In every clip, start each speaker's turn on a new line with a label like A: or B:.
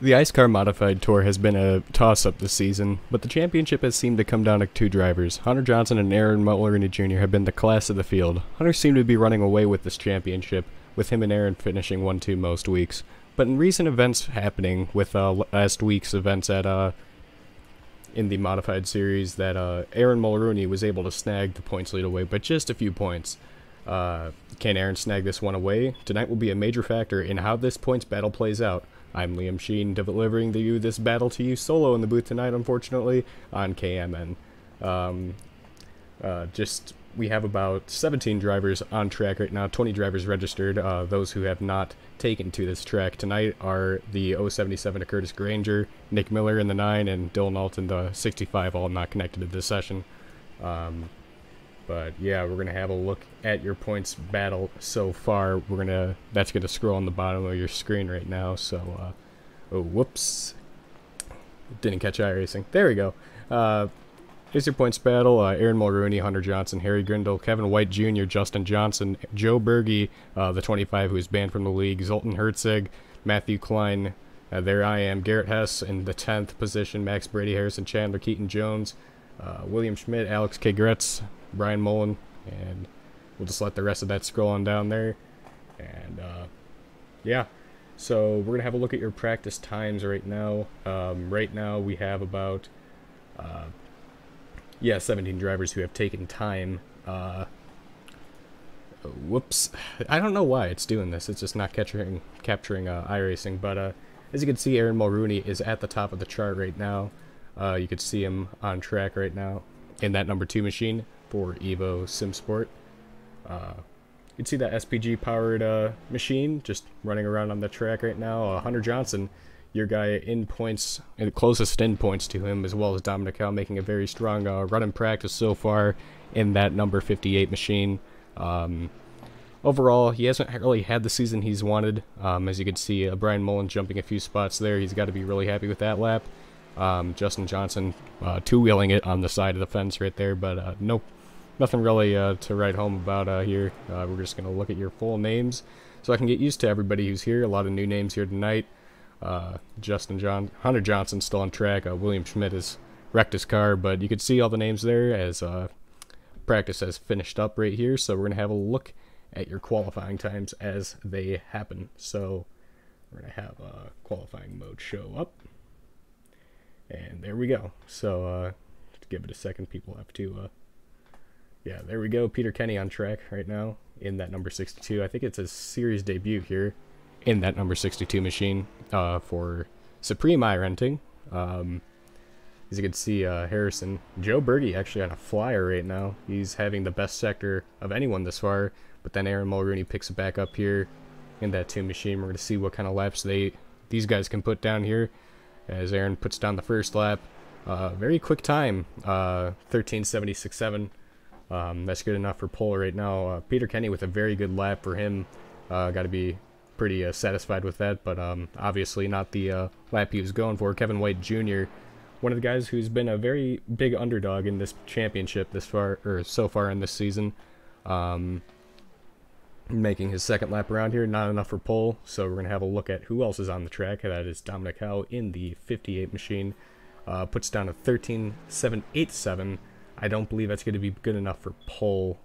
A: The iSCAR Modified Tour has been a toss-up this season, but the championship has seemed to come down to two drivers. Hunter Johnson and Aaron Mulroney Jr. have been the class of the field. Hunter seemed to be running away with this championship, with him and Aaron finishing 1-2 most weeks. But in recent events happening, with uh, last week's events at uh, in the modified series, that uh, Aaron Mulroney was able to snag the points lead away but just a few points. Uh, can Aaron snag this one away? Tonight will be a major factor in how this points battle plays out. I'm Liam Sheen, delivering to you this battle to you solo in the booth tonight, unfortunately, on KMN. Um, uh, just, we have about 17 drivers on track right now, 20 drivers registered. Uh, those who have not taken to this track tonight are the 077 to Curtis Granger, Nick Miller in the 9, and Dylan Alton, the 65, all not connected to this session. Um, but yeah, we're gonna have a look at your points battle so far. We're gonna that's gonna scroll on the bottom of your screen right now. So, uh, oh whoops, didn't catch iRacing. There we go. Uh, here's your points battle: uh, Aaron Mulrooney, Hunter Johnson, Harry Grindle, Kevin White Jr., Justin Johnson, Joe Berge, uh, the 25 who is banned from the league, Zoltan Herzig, Matthew Klein. Uh, there I am, Garrett Hess in the 10th position, Max Brady, Harrison Chandler, Keaton Jones, uh, William Schmidt, Alex K. Gretz, Brian Mullen, and we'll just let the rest of that scroll on down there. And uh, yeah, so we're gonna have a look at your practice times right now. Um, right now we have about uh, yeah 17 drivers who have taken time. Uh, whoops, I don't know why it's doing this. It's just not capturing capturing uh, iRacing. But as you can see, Aaron Mulrooney is at the top of the chart right now. Uh, you could see him on track right now in that number two machine for Evo SimSport. Uh, you can see that SPG powered uh, machine just running around on the track right now. Uh, Hunter Johnson, your guy in points, and closest in points to him, as well as Dominic Howe, making a very strong uh, run in practice so far in that number 58 machine. Um, overall, he hasn't really had the season he's wanted. Um, as you can see, uh, Brian Mullen jumping a few spots there. He's got to be really happy with that lap. Um, Justin Johnson uh, two-wheeling it on the side of the fence right there, but uh, no nothing really uh, to write home about uh, here. Uh, we're just going to look at your full names so I can get used to everybody who's here. A lot of new names here tonight. Uh, Justin John, Hunter Johnson still on track. William Schmidt has wrecked his car, but you can see all the names there as practice has finished up right here. So we're going to have a look at your qualifying times as they happen. So we're going to have a qualifying mode show up. And there we go. So uh, give it a second. People have to Uh, yeah, there we go. Peter Kenny on track right now in that number 62. I think it's a series debut here in that number 62 machine uh, for Supreme iRenting. Um, as you can see, uh, Harrison, Joe Berge actually on a flyer right now. He's having the best sector of anyone this far, but then Aaron Mulrooney picks it back up here in that two machine. We're going to see what kind of laps they these guys can put down here as Aaron puts down the first lap. Uh, very quick time, uh, 13.76.7. Um, that's good enough for pole right now. Uh, Peter Kenny with a very good lap for him. Uh, Got to be pretty uh, satisfied with that, but um, obviously not the uh, lap he was going for. Kevin White Jr., one of the guys who's been a very big underdog in this championship this far, or so far in this season. Um, making his second lap around here, not enough for pole, so we're going to have a look at who else is on the track. That is Dominic Howe in the 58 machine. Uh, puts down a 13.787 I don't believe that's going to be good enough for pole.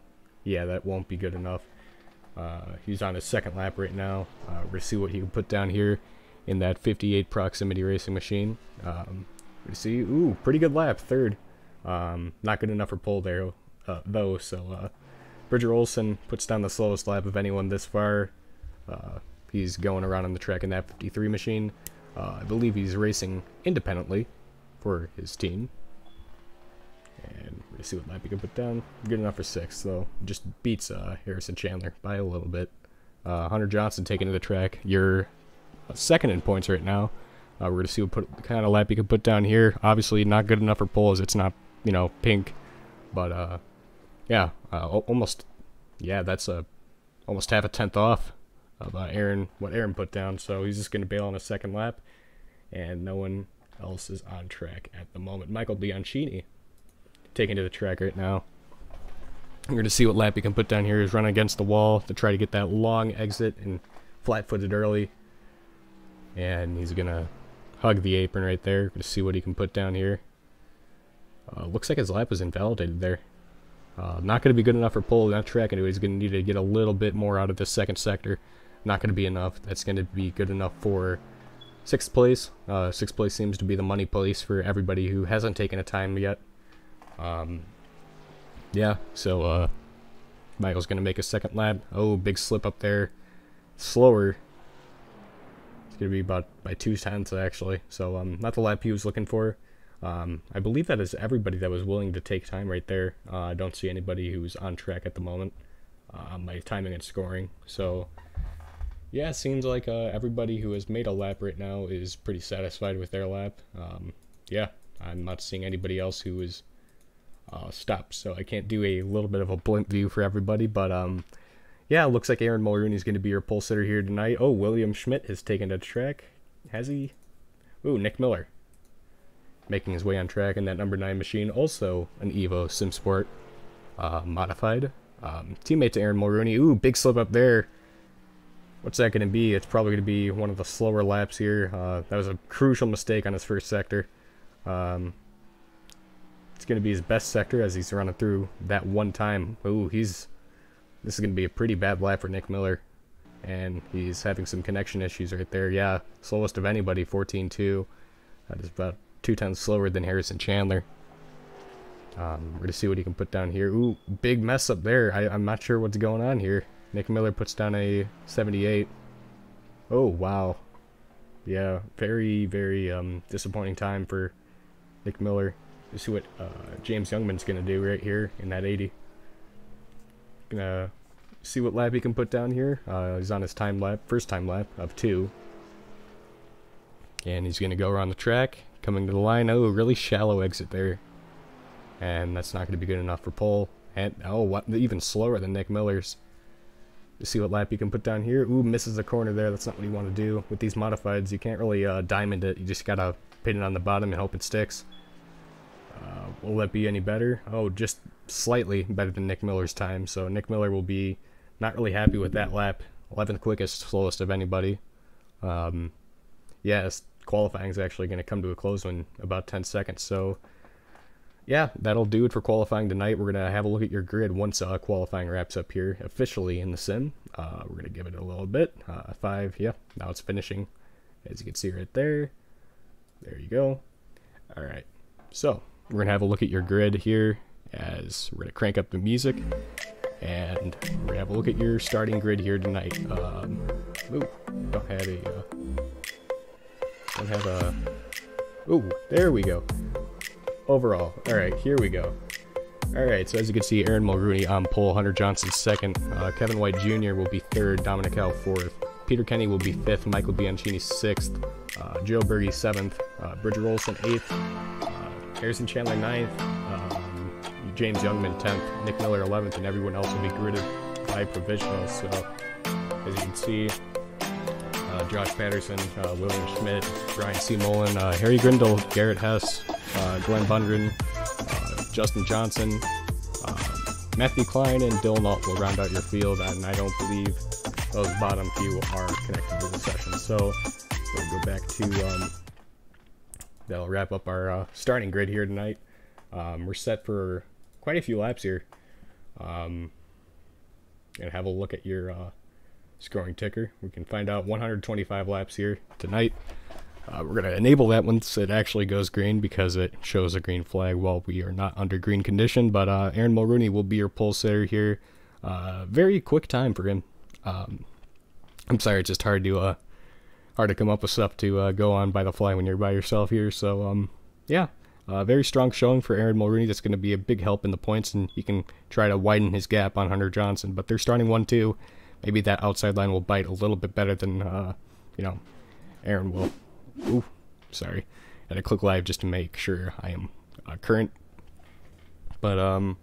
A: Yeah, that won't be good enough. Uh, he's on his second lap right now. Uh, we're see what he can put down here in that 58 proximity racing machine. Um, we see, ooh, pretty good lap, third. Um, not good enough for pole there, uh, though. So uh, Bridger Olson puts down the slowest lap of anyone this far. Uh, he's going around on the track in that 53 machine. Uh, I believe he's racing independently for his team. And we're gonna see what lap he can put down. Good enough for six, though. Just beats uh, Harrison Chandler by a little bit. Uh, Hunter Johnson taking to the track. You're second in points right now. Uh, we're gonna see what put, kind of lap you can put down here. Obviously, not good enough for poles. It's not, you know, pink, but uh, yeah, uh, almost, yeah, that's a almost half a tenth off of uh, Aaron what Aaron put down. So he's just gonna bail on a second lap, and no one else is on track at the moment. Michael Bianchini taking to the track right now. We're going to see what lap he can put down here. He's running against the wall to try to get that long exit and flat-footed early. And he's going to hug the apron right there. to see what he can put down here. Uh, looks like his lap was invalidated there. Uh, not going to be good enough for pole that track anyway. He's going to need to get a little bit more out of this second sector. Not going to be enough. That's going to be good enough for sixth place. Uh, sixth place seems to be the money place for everybody who hasn't taken a time yet. Um, yeah, so uh, Michael's going to make a second lap. Oh, big slip up there. Slower. It's going to be about by two tenths actually. So um, not the lap he was looking for. Um, I believe that is everybody that was willing to take time right there. Uh, I don't see anybody who's on track at the moment. Uh, my timing and scoring. So, yeah, it seems like uh, everybody who has made a lap right now is pretty satisfied with their lap. Um, yeah, I'm not seeing anybody else who is uh, stopped, so I can't do a little bit of a blimp view for everybody. But um, yeah, looks like Aaron Mulrooney is going to be your pole sitter here tonight. Oh, William Schmidt has taken a track. Has he? Ooh, Nick Miller making his way on track in that number 9 machine. Also an Evo SimSport uh, modified. Um, teammate to Aaron Mulrooney. Ooh, big slip up there. What's that going to be? It's probably going to be one of the slower laps here. Uh, that was a crucial mistake on his first sector. Um, it's going to be his best sector as he's running through that one time. Ooh, he's... This is going to be a pretty bad lap for Nick Miller. And he's having some connection issues right there. Yeah, slowest of anybody, 14-2. That is about two times slower than Harrison Chandler. Um, we're gonna see what he can put down here. Ooh, big mess up there. I, I'm not sure what's going on here. Nick Miller puts down a 78. Oh, wow. Yeah, very, very um, disappointing time for Nick Miller. Let's see what uh, James Youngman's going to do right here in that 80. Gonna see what lap he can put down here. Uh, he's on his time lap, first time lap of two. And he's going to go around the track, coming to the line. Oh, really shallow exit there. And that's not going to be good enough for pole. And, oh, what, even slower than Nick Miller's. To see what lap you can put down here. Ooh, misses the corner there. That's not what you want to do. With these modifieds, you can't really uh, diamond it. You just got to pin it on the bottom and hope it sticks. Uh, will that be any better? Oh, just slightly better than Nick Miller's time. So Nick Miller will be not really happy with that lap. 11th quickest, slowest of anybody. Um, yes, qualifying is actually going to come to a close in about 10 seconds. So, yeah, that'll do it for qualifying tonight. We're going to have a look at your grid once uh, qualifying wraps up here officially in the sim. Uh, we're going to give it a little bit. Uh, five, yeah, now it's finishing. As you can see right there. There you go. All right, so we're going to have a look at your grid here as we're going to crank up the music. And we're going to have a look at your starting grid here tonight. Um, ooh, don't have a... Don't have a... Ooh, there we go. Overall. Alright, here we go. Alright, so as you can see, Aaron Mulrooney on pole, Hunter Johnson second, uh, Kevin White Jr. will be third, Dominic Howell fourth, Peter Kenny will be fifth, Michael Bianchini sixth, uh, Joe Berge seventh, uh, Bridger Olson eighth, uh, Harrison Chandler ninth, um, James Youngman tenth, Nick Miller eleventh, and everyone else will be gridded by provisionals. So as you can see, Josh Patterson, uh, William Schmidt, Brian C. Mullen, uh, Harry Grindle, Garrett Hess, uh, Glenn Bundren, uh, Justin Johnson, Matthew Klein, and Dylan Alt will round out your field, and I don't believe those bottom few are connected to the session. So we'll go back to, um, that'll wrap up our starting grid here tonight. Um, we're set for quite a few laps here. Um, and have a look at your uh, scoring ticker. We can find out 125 laps here tonight. Uh, we're going to enable that once it actually goes green because it shows a green flag while we are not under green condition. But uh, Aaron Mulrooney will be your pole sitter here. Uh, very quick time for him. Um, I'm sorry, it's just hard to uh, hard to come up with stuff to uh, go on by the fly when you're by yourself here. So um, yeah, uh, very strong showing for Aaron Mulrooney. That's going to be a big help in the points, and he can try to widen his gap on Hunter Johnson. But they're starting one two maybe that outside line will bite a little bit better than, uh, you know, Aaron will. Ooh, sorry. I had to click live just to make sure I am uh, current. But, um,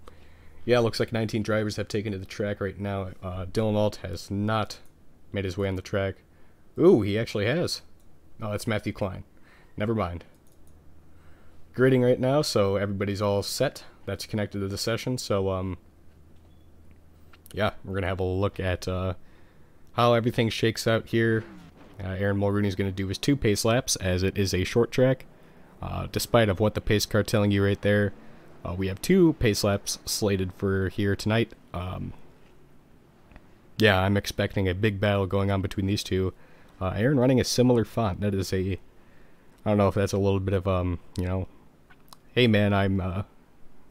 A: yeah, looks like 19 drivers have taken to the track right now. Uh, Dylan Alt has not made his way on the track. Ooh, he actually has. Oh, that's Matthew Klein. Never mind. Gridding right now, so everybody's all set. That's connected to the session, so, um, yeah, we're going to have a look at uh, how everything shakes out here Uh, Aaron Mulrooney is going to do his two pace laps as it is a short track. Uh, despite of what the pace car telling you right there, uh, we have two pace laps slated for here tonight. Um, yeah, I'm expecting a big battle going on between these two. Uh, Aaron running a similar font. That is a, I don't know if that's a little bit of um, you know, hey man, I'm uh,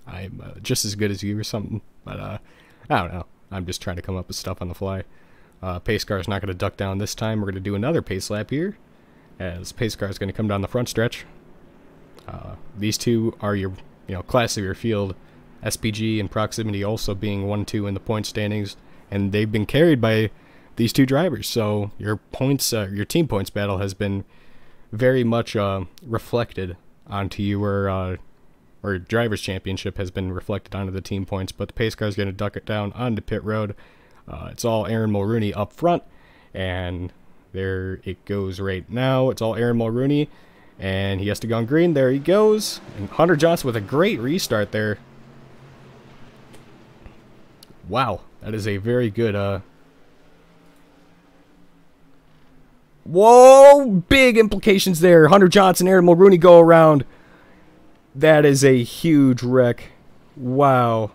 A: I'm just as good as you or something. But I don't know. I'm just trying to come up with stuff on the fly. Uh, pace car is not going to duck down this time. We're going to do another pace lap here, as pace car is going to come down the front stretch. Uh, these two are your, you know, class of your field. SPG and Proximity also being one, two in the point standings, and they've been carried by these two drivers. So your points, uh, your team points battle has been very much uh, reflected onto your uh, or drivers championship has been reflected onto the team points. But the pace car is going to duck it down onto pit road. Uh, it's all Aaron Mulrooney up front, and there it goes right now. It's all Aaron Mulrooney, and he has to go on green. There he goes. And Hunter Johnson with a great restart there. Wow, that is a very good uh, Whoa, big implications there. Hunter Johnson, Aaron Mulrooney go around. That is a huge wreck. Wow.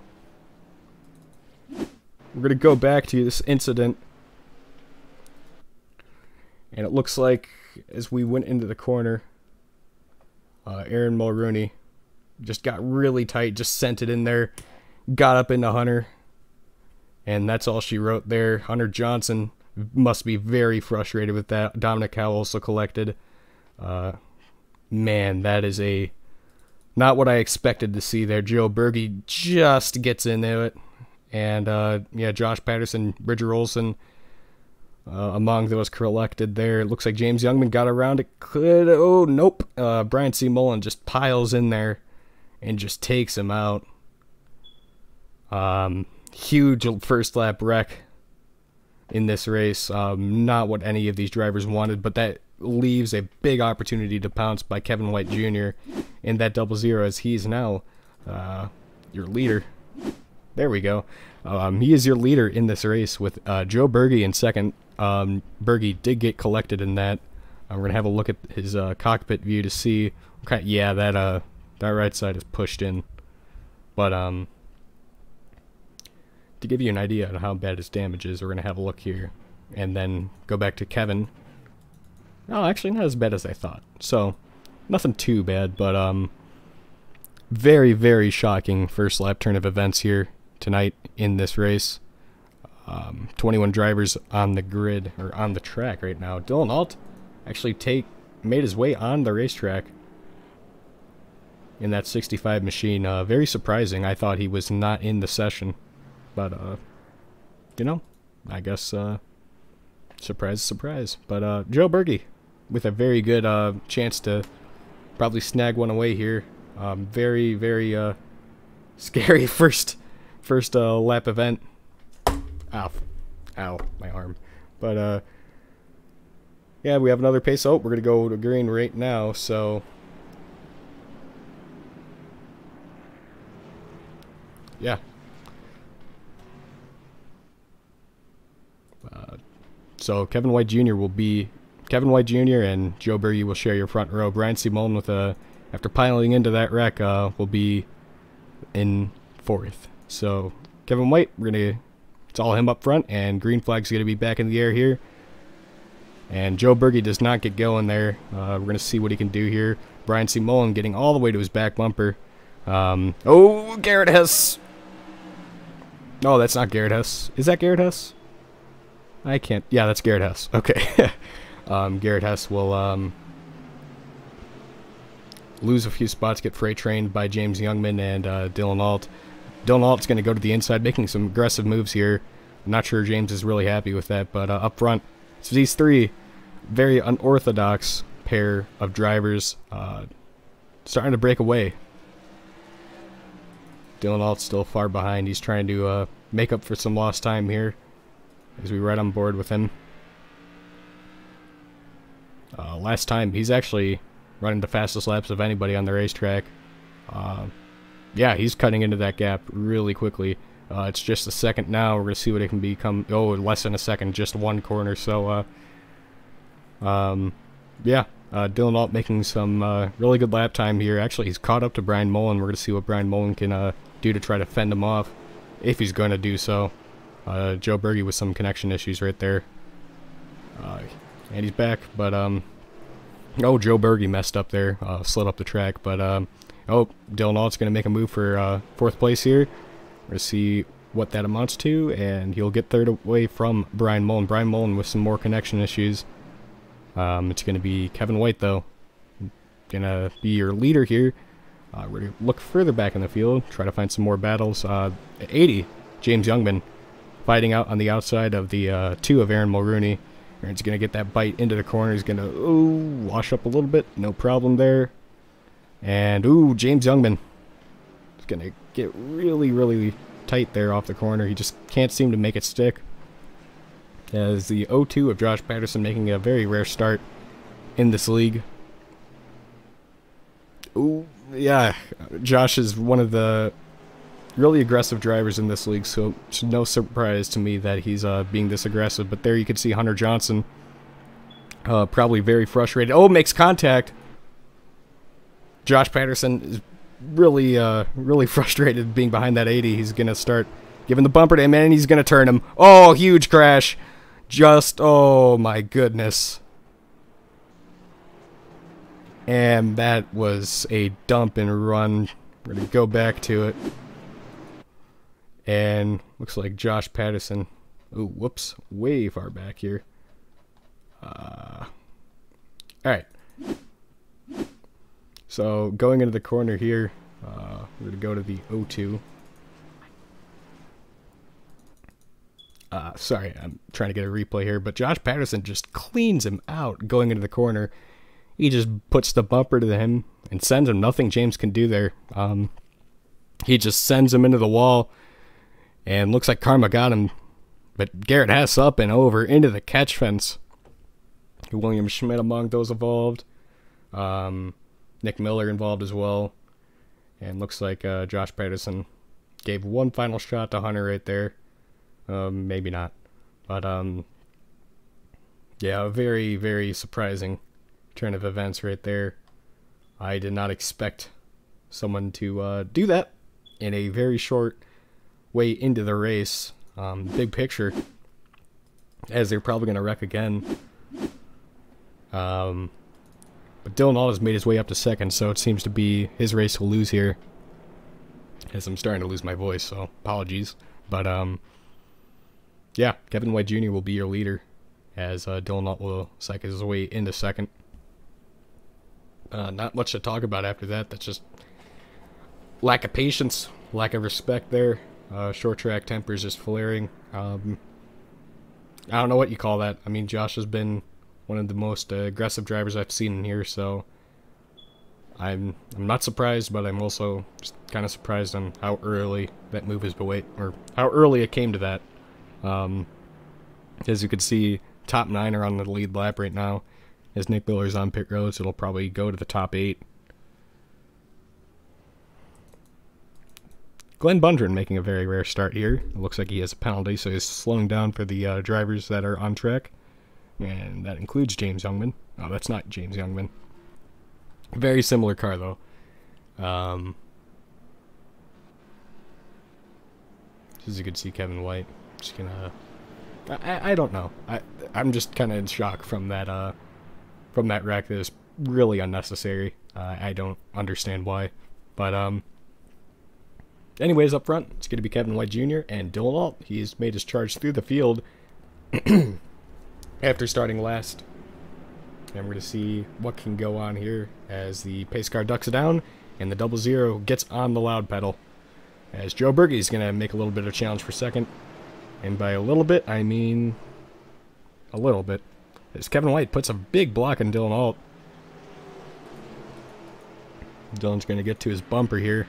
A: We're going to go back to this incident. And it looks like as we went into the corner, uh, Aaron Mulrooney just got really tight, just sent it in there, got up into Hunter. And that's all she wrote there. Hunter Johnson must be very frustrated with that. Dominic Howell also collected. Uh, man, that is a not what I expected to see there. Joe Berge just gets into it, and uh, yeah, Josh Patterson, Bridger Olson. Uh, among those collected there, it looks like James Youngman got around it. Could oh nope, uh, Brian C. Mullen just piles in there and just takes him out. Um, huge first lap wreck in this race. Um, not what any of these drivers wanted, but that leaves a big opportunity to pounce by Kevin White Jr. in that double zero as he's now uh, your leader. There we go. Um, he is your leader in this race with uh, Joe Berge in second. Um, Berge did get collected in that. We're gonna have a look at his uh, cockpit view to see. Okay, yeah, that uh, that right side is pushed in, but um, to give you an idea on how bad his damage is, we're going to have a look here. And then go back to Kevin. Oh, actually not as bad as I thought. So, nothing too bad, but um, very, very shocking first lap turn of events here tonight in this race. Um, 21 drivers on the grid, or on the track right now. Dylan Alt actually take made his way on the racetrack in that 65 machine. Uh, very surprising. I thought he was not in the session. But, uh, you know, I guess, uh, surprise, surprise. But, uh, Joe Berge with a very good, uh, chance to probably snag one away here. Um, very, very, uh, scary first, first, uh, lap event. Ow. Ow, my arm. But, uh, yeah, we have another pace. Oh, we're going to go to green right now, so... Yeah, So Kevin White Jr. will be Kevin White Jr. and Joe Berge will share your front row. Brian C. Mullen with a after piling into that wreck uh, will be in fourth. So Kevin White, we're gonna it's all him up front, and green flag's gonna be back in the air here. And Joe Berge does not get going there. Uh, we're gonna see what he can do here. Brian C. Mullen getting all the way to his back bumper. Um, oh, Garrett Hess. Oh, that's not Garrett Hess. Is that Garrett Hess? I can't. Yeah, that's Garrett Hess. Okay. um, Garrett Hess will um, lose a few spots, get freight trained by James Youngman and uh, Dylan Alt. Dylan Alt's going to go to the inside, making some aggressive moves here. I'm not sure James is really happy with that, but uh, up front, so these three very unorthodox pair of drivers uh, starting to break away. Dylan Alt's still far behind. He's trying to uh, make up for some lost time here as we ride on board with him. Uh, last time, he's actually running the fastest laps of anybody on the racetrack. Uh, yeah, he's cutting into that gap really quickly. Uh, it's just a second now. We're going to see what it can become. Oh, less than a second, just one corner. So, uh, Um, yeah, uh, Dylan Alt making some uh, really good lap time here. Actually, he's caught up to Brian Mullen. We're going to see what Brian Mullen can do to try to fend him off, if he's going to do so. Joe Berge with some connection issues right there. Uh, and he's back, but, um, oh, Joe Berge messed up there, uh, slid up the track, but, um, oh, Dylan Alt's going to make a move for fourth place here. We're see what that amounts to, and he'll get third away from Brian Mullen. Brian Mullen with some more connection issues. Um, it's going to be Kevin White, though. Going to be your leader here. Uh, we're going to look further back in the field, try to find some more battles. Uh, 80, James Youngman, fighting out on the outside of the uh, two of Aaron Mulrooney. Aaron's going to get that bite into the corner. He's going to, ooh, wash up a little bit. No problem there. And, ooh, James Youngman. He's going to get really, really tight there off the corner. He just can't seem to make it stick. As the 0-2 of Josh Patterson making a very rare start in this league. Ooh, yeah, Josh is one of the really aggressive drivers in this league, so it's no surprise to me that he's uh, being this aggressive. But there you can see Hunter Johnson uh, probably very frustrated. Oh, makes contact. Josh Patterson is really, uh, really frustrated being behind that 80. He's going to start giving the bumper to him, and he's going to turn him. Oh, huge crash. Just, oh my goodness. And that was a dump and run. We're going to go back to it. And looks like Josh Patterson. Ooh, whoops. Way far back here. Uh, Alright. So going into the corner here, uh, we're going to go to the 0-2. Uh, sorry, I'm trying to get a replay here, but Josh Patterson just cleans him out going into the corner. He just puts the bumper to him and sends him. Nothing James can do there. Um, he just sends him into the wall, and looks like Karma got him. But Garrett Hess up and over into the catch fence. William Schmidt among those involved. Um, Nick Miller involved as well. And looks like uh, Josh Patterson gave one final shot to Hunter right there. Um, maybe not. But, um, yeah, a very, very surprising turn of events right there. I did not expect someone to uh, do that in a very short way into the race. Um, big picture, as they're probably going to wreck again. Um, but Dylan Alt has made his way up to second, so it seems to be his race will lose here. As I'm starting to lose my voice, so apologies. But, um, yeah, Kevin White Jr. will be your leader, as uh, Dylan Alt will cycle his way into second. Uh, not much to talk about after that. That's just lack of patience, lack of respect there. Uh, short track temper is just flaring. Um, I don't know what you call that. I mean, Josh has been one of the most uh, aggressive drivers I've seen in here, so I'm I'm not surprised, but I'm also kind of surprised on how early that move is wait or how early it came to that. Um, as you can see, top nine are on the lead lap right now. As Nick Miller's on pit road, so it'll probably go to the top eight. Glenn Bundren making a very rare start here. It looks like he has a penalty, so he's slowing down for the uh, drivers that are on track. And that includes James Youngman. Oh, that's not James Youngman. Very similar car, though. Um, this is a good see, Kevin White. Just gonna... I, I don't know. I, I'm just kind of in shock from that, uh, from that wreck that is really unnecessary. Uh, I don't understand why. But, um... Anyways, up front, it's going to be Kevin White Jr. and Dylan Alt. He's made his charge through the field. after starting last. And we're going to see what can go on here as the pace car ducks it down and the double zero gets on the loud pedal. As Joe Berge is going to make a little bit of challenge for second. And by a little bit, I mean a little bit. As Kevin White puts a big block on Dylan Alt. Dylan's going to get to his bumper here.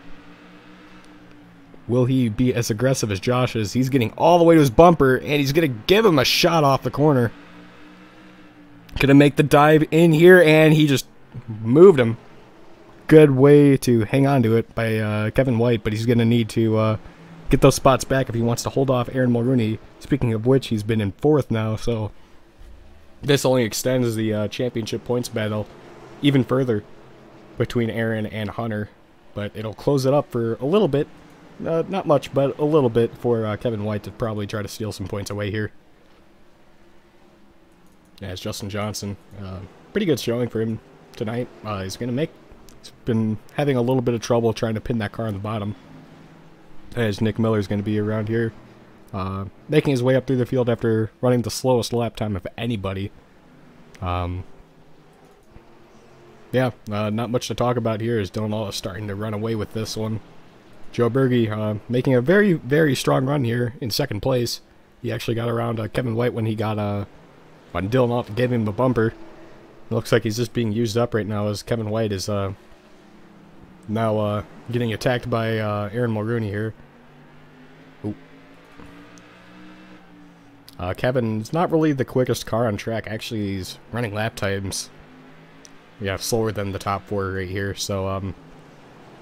A: Will he be as aggressive as Josh is? He's getting all the way to his bumper, and he's going to give him a shot off the corner. Gonna make the dive in here, and he just moved him. Good way to hang on to it by uh, Kevin White, but he's gonna need to uh, get those spots back if he wants to hold off Aaron Mulrooney. Speaking of which, he's been in fourth now, so This only extends the uh, championship points battle even further between Aaron and Hunter, but it'll close it up for a little bit. Uh, not much, but a little bit for uh, Kevin White to probably try to steal some points away here. As Justin Johnson, uh, pretty good showing for him tonight. Uh, he's going to make, he's been having a little bit of trouble trying to pin that car on the bottom. As Nick Miller's going to be around here, uh, making his way up through the field after running the slowest lap time of anybody. Um, yeah, uh, not much to talk about here as Dylan is starting to run away with this one. Joe Berge uh, making a very, very strong run here in second place. He actually got around uh, Kevin White when he got uh, when Dylan Alt gave him the bumper. It looks like he's just being used up right now as Kevin White is uh, now uh, getting attacked by uh, Aaron Mulrooney here. Uh, Kevin's not really the quickest car on track. Actually, he's running lap times. Yeah, slower than the top four right here. So, um,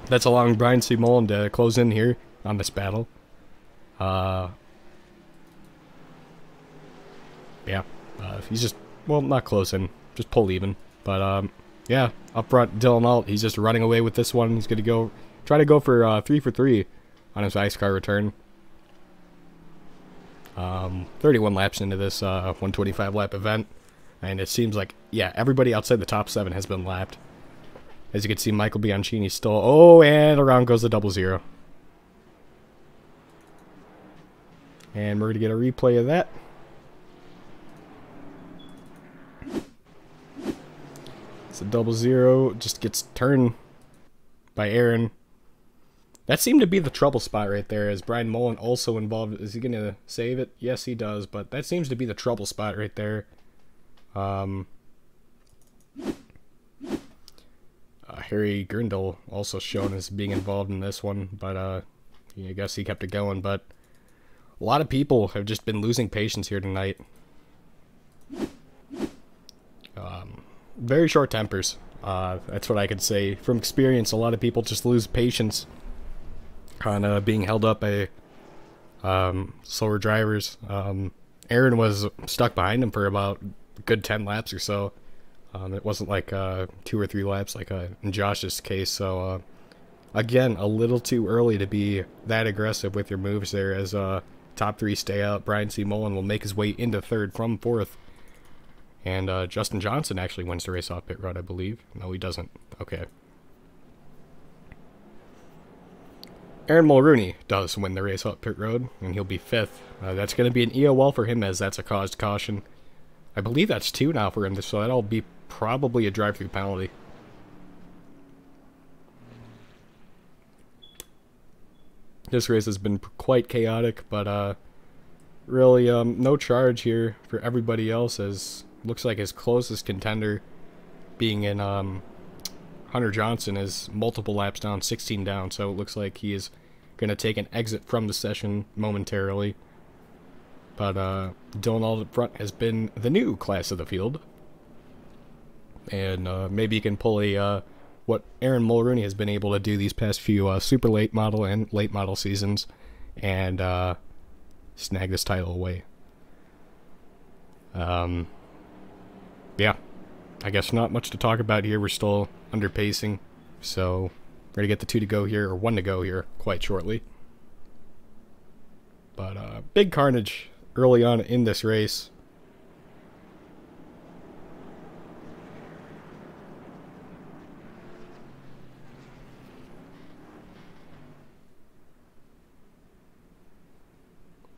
A: that's allowing Brian C. Mullen to close in here on this battle. Uh, yeah, uh, he's just, well, not close in, just pull even. But, um, yeah, up front, Dylan Alt, he's just running away with this one. He's going to go, try to go for uh, three for three on his iSCAR return. Um, 31 laps into this uh, 125 lap event. And it seems like, yeah, everybody outside the top seven has been lapped. As you can see, Michael Bianchini still... Oh, and around goes the double zero. And we're going to get a replay of that. It's a double zero. Just gets turned by Aaron. That seemed to be the trouble spot right there, as Brian Mullen also involved. Is he going to save it? Yes, he does, but that seems to be the trouble spot right there. Um, uh, Harry Grindle also shown as being involved in this one, but uh, I guess he kept it going. But a lot of people have just been losing patience here tonight. Um, very short tempers. Uh, that's what I could say. From experience, a lot of people just lose patience kind of being held up by um, slower drivers. Um, Aaron was stuck behind him for about a good 10 laps or so. Um, it wasn't like uh, two or three laps like uh, in Josh's case. So, uh, again, a little too early to be that aggressive with your moves there as uh, top three stay out. Brian C. Mullen will make his way into third from fourth. And uh, Justin Johnson actually wins the race off pit road, I believe. No, he doesn't. Okay. Aaron Mulrooney does win the race up pit road, and he'll be fifth. Uh, that's going to be an EOL for him, as that's a caused caution. I believe that's two now for him, so that'll be probably a drive-through penalty. This race has been quite chaotic, but uh, really um, no charge here for everybody else, as looks like his closest contender being in um, Hunter Johnson is multiple laps down, 16 down, so it looks like he is going to take an exit from the session momentarily. But uh, Dylan up front has been the new class of the field. And uh, maybe you can pull a uh, what Aaron Mulrooney has been able to do these past few uh, super late model and late model seasons and uh, snag this title away. Um, yeah, I guess not much to talk about here. We're still under pacing. So we're to get the two to go here, or one to go here, quite shortly. But uh, big carnage early on in this race.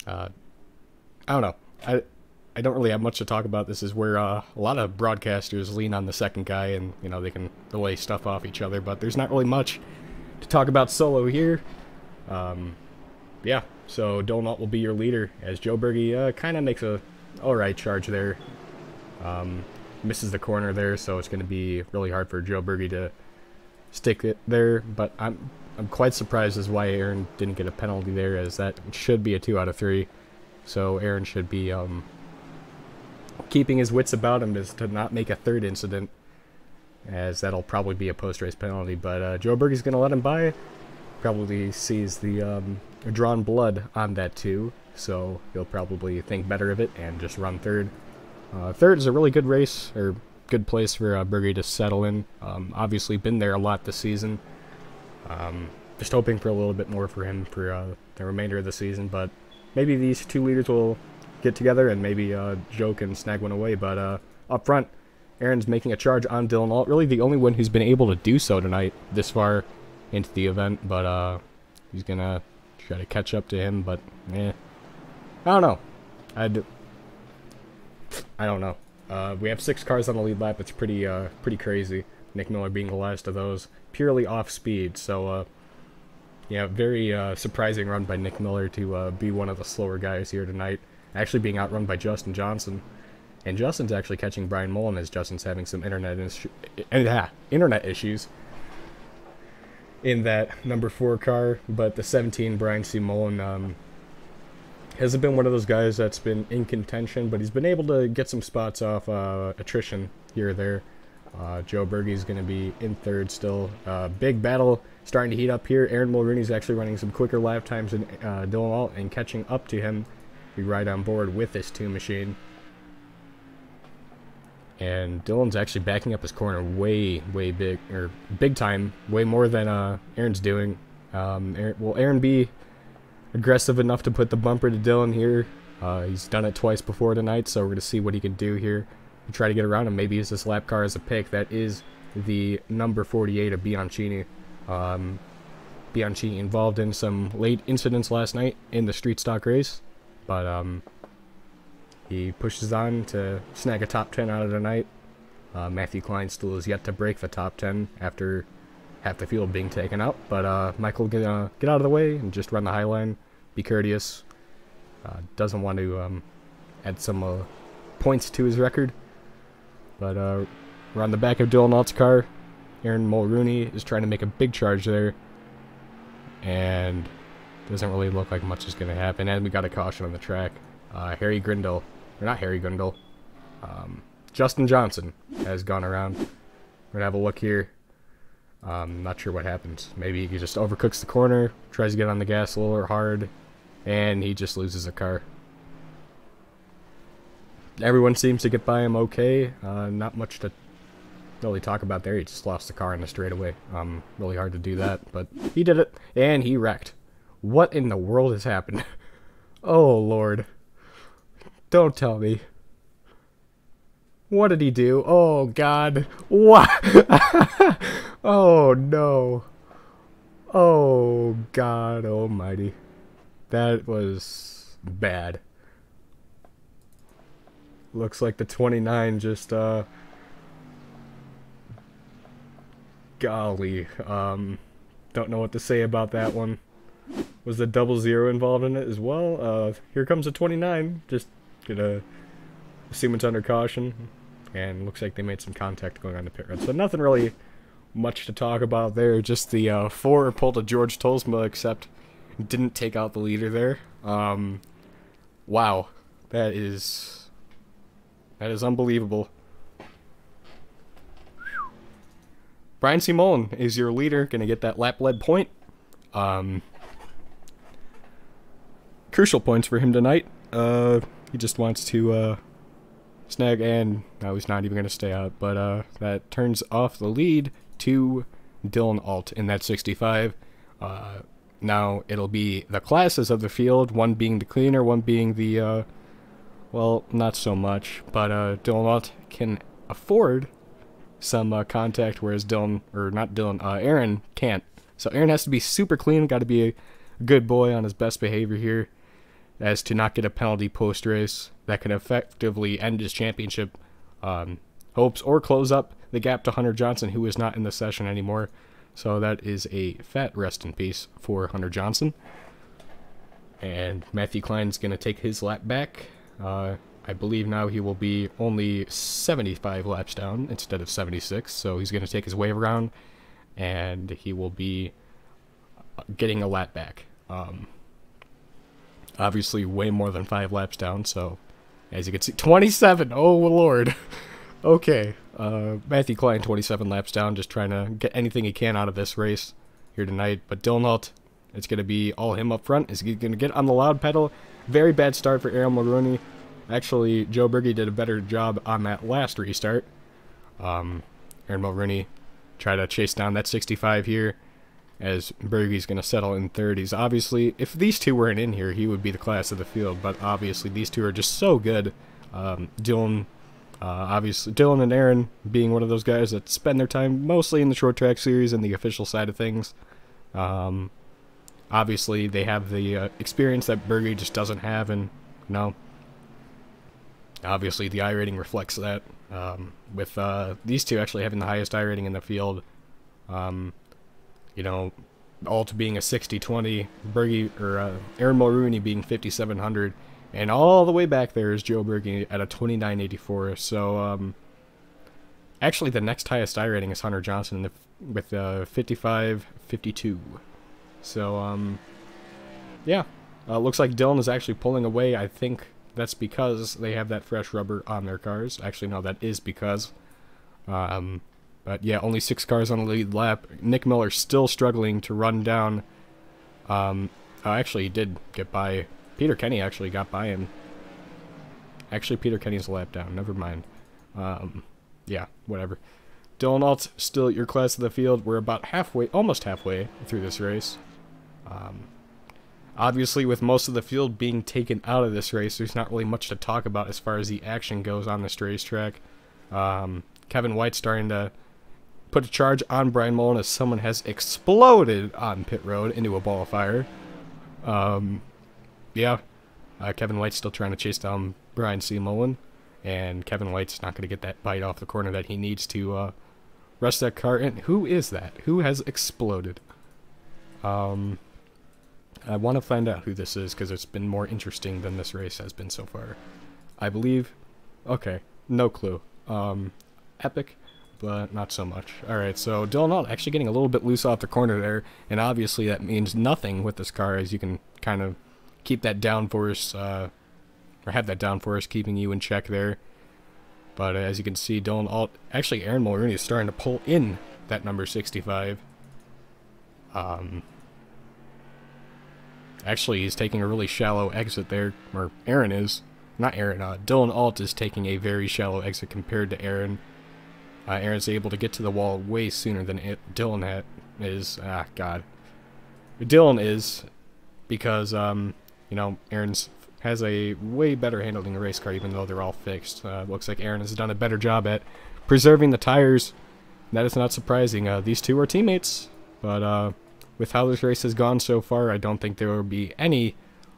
A: Uh, I don't know. I I don't really have much to talk about. This is where uh, a lot of broadcasters lean on the second guy, and you know they can relay stuff off each other. But there's not really much to talk about solo here. Um, yeah, so Dylan will be your leader as Joe Berge uh, kind of makes a all right charge there. Um, misses the corner there, so it's going to be really hard for Joe Berge to stick it there. But I'm I'm quite surprised as why Aaron didn't get a penalty there, as that should be a two out of three. So Aaron should be um, keeping his wits about him to not make a third incident, as that'll probably be a post-race penalty. But uh, Joe Berge's going to let him by. Probably sees the um, drawn blood on that too, so he'll probably think better of it and just run third. Uh, third is a really good race, or good place for uh, to settle in. Um, obviously, been there a lot this season. Um, just hoping for a little bit more for him for uh, the remainder of the season, but maybe these two leaders will get together and maybe uh, Joe can snag one away. But uh, up front, Aaron's making a charge on Dylan Alt. Really the only one who's been able to do so tonight this far into the event. But uh, he's going to try to catch up to him. But, eh. I don't know. I'd, I don't know. Uh, we have six cars on the lead lap. It's pretty, uh, pretty crazy. Nick Miller being the last of those. Purely off speed. So, uh, yeah, very uh, surprising run by Nick Miller to uh, be one of the slower guys here tonight. Actually being outrun by Justin Johnson. And Justin's actually catching Brian Mullen as Justin's having some internet, is uh, internet issues in that number four car. But the 17 Brian C. Mullen um, hasn't been one of those guys that's been in contention, but he's been able to get some spots off uh, attrition here or there. Uh, Joe Berge's going to be in third still. Uh, big battle starting to heat up here. Aaron Mulrooney's actually running some quicker lap times than uh, Dylan Alt and catching up to him. We ride on board with this two machine. And Dylan's actually backing up his corner way, way big, or big time, way more than uh, Aaron's doing. Um, Aaron, will Aaron be aggressive enough to put the bumper to Dylan here? Uh, he's done it twice before tonight, so we're going to see what he can do here try to get around him. Maybe use this lap car as a pick. That is the number 48 of Bianchini. Um, Bianchini involved in some late incidents last night in the street stock race, but um, he pushes on to snag a top 10 out of the night. Uh, Matthew Klein still is yet to break the top 10 after half the field being taken out, but uh, Michael get, uh, get out of the way and just run the high line, be courteous. Uh, doesn't want to um, add some uh, points to his record. But uh, we're on the back of Dylan Alt's car. Aaron Mulrooney is trying to make a big charge there. And doesn't really look like much is going to happen. And we got a caution on the track. Uh, Harry Grindle, or not Harry Grindle, um, Justin Johnson has gone around. We're going to have a look here. Um, not sure what happens. Maybe he just overcooks the corner, tries to get on the gas a little hard, and he just loses a car everyone seems to get by him okay. Uh, not much to really talk about there. He just lost the car in the straightaway. Um, really hard to do that, but he did it, and he wrecked. What in the world has happened? oh, Lord. Don't tell me. What did he do? Oh, God. What? oh, no. Oh, God almighty. That was bad. Looks like the 29 just, uh... Golly, um... Don't know what to say about that one. Was the double zero involved in it as well? Uh, here comes a 29. Just gonna assume it's under caution. And looks like they made some contact going on the pit road. So nothing really much to talk about there. Just the uh, four pulled a George Tolsma, except didn't take out the leader there. Um, wow, that is that is unbelievable. Brian C. Mullen is your leader, gonna get that lap lead point. Um, crucial points for him tonight. Uh, he just wants to uh, snag, and no, he's not even gonna stay out. But uh, that turns off the lead to Dylan Alt in that 65. Uh, now it'll be the classes of the field, one being the cleaner, one being the uh, well, not so much, but uh, Dylan can afford some uh, contact, whereas Dylan, or not Dylan, uh, Aaron can't. So Aaron has to be super clean, got to be a good boy on his best behavior here, as to not get a penalty post race that can effectively end his championship um, hopes or close up the gap to Hunter Johnson, who is not in the session anymore. So that is a fat rest in peace for Hunter Johnson. And Matthew Klein's going to take his lap back uh, I believe now he will be only 75 laps down instead of 76, so he's going to take his wave around, and he will be getting a lap back. Um, obviously, way more than 5 laps down, so as you can see, 27! Oh, lord! okay, uh, Matthew Klein, 27 laps down, just trying to get anything he can out of this race here tonight, but Dylan Alt, it's going to be all him up front. Is he going to get on the loud pedal? Very bad start for Aaron Mulrooney. Actually, Joe Berge did a better job on that last restart. Um, Aaron Mulrooney tried to chase down that 65 here as Berge's going to settle in 30s. Obviously, if these two weren't in here, he would be the class of the field, but obviously these two are just so good. Um, Dylan, uh, obviously, Dylan and Aaron being one of those guys that spend their time mostly in the short track series and the official side of things. Um, obviously, they have the uh, experience that Berge just doesn't have, and, you know, obviously the iRating reflects that. Um, with uh, these two actually having the highest iRating in the field, um, you know, Alt being a 60-20, Berge or uh, Aaron Mulrooney being 5700, and all the way back there is Joe Berge at a 2984. So um, actually, the next highest iRating is Hunter Johnson with uh, 5552. So um, yeah, uh, looks like Dylan is actually pulling away. I think that's because they have that fresh rubber on their cars. Actually, no, that is because. Um, but yeah, only six cars on the lead lap. Nick Miller still struggling to run down. Um, oh, actually, he did get by. Peter Kenny actually got by him. Actually, Peter Kenny's lap down. Never mind. Um, yeah, whatever. Dylan Alt, still your class of the field. We're about halfway, almost halfway through this race. Um, Obviously, with most of the field being taken out of this race, there's not really much to talk about as far as the action goes on this racetrack. Um, Kevin White starting to put a charge on Brian Mullen as someone has exploded on pit road into a ball of fire. Um, yeah, uh, Kevin White's still trying to chase down Brian C. Mullen, and Kevin White's not going to get that bite off the corner that he needs to uh, rest that car. And who is that? Who has exploded? Um, I want to find out who this is because it's been more interesting than this race has been so far. I believe. Okay, no clue. Um, epic, but not so much. Alright, so Dylan Alt actually getting a little bit loose off the corner there, and obviously that means nothing with this car as you can kind of keep that downforce, uh, or have that downforce keeping you in check there. But as you can see, Dylan Alt, actually Aaron Mulrooney is starting to pull in that number 65. Um, Actually, he's taking a really shallow exit there, or Aaron is. Not Aaron, uh, Dylan Alt is taking a very shallow exit compared to Aaron. Uh, Aaron's able to get to the wall way sooner than it, Dylan had, is. Ah, God. Dylan is, because, um, you know, Aaron's has a way better handling race car, even though they're all fixed. Uh, looks like Aaron has done a better job at preserving the tires. That is not surprising. Uh, these two are teammates, but uh, with how this race has gone so far, I don't think there will be any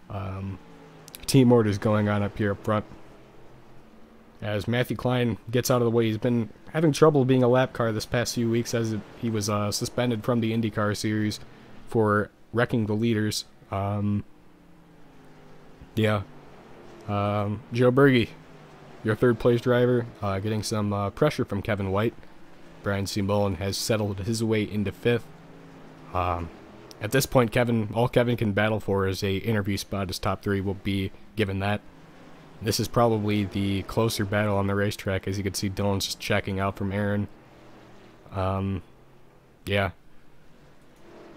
A: um, team orders going on up here up front. As Matthew Klein gets out of the way, he's been having trouble being a lap car this past few weeks as he was uh, suspended from the IndyCar series for wrecking the leaders. Um, yeah. Um, Joe Berge, your third place driver, uh, getting some uh, pressure from Kevin White. Brian C. Mullen has settled his way into fifth. Um, at this point, Kevin, all Kevin can battle for is a interview spot. His top three will be given that. This is probably the closer battle on the racetrack, as you can see Dylan's just checking out from Aaron. Um, yeah.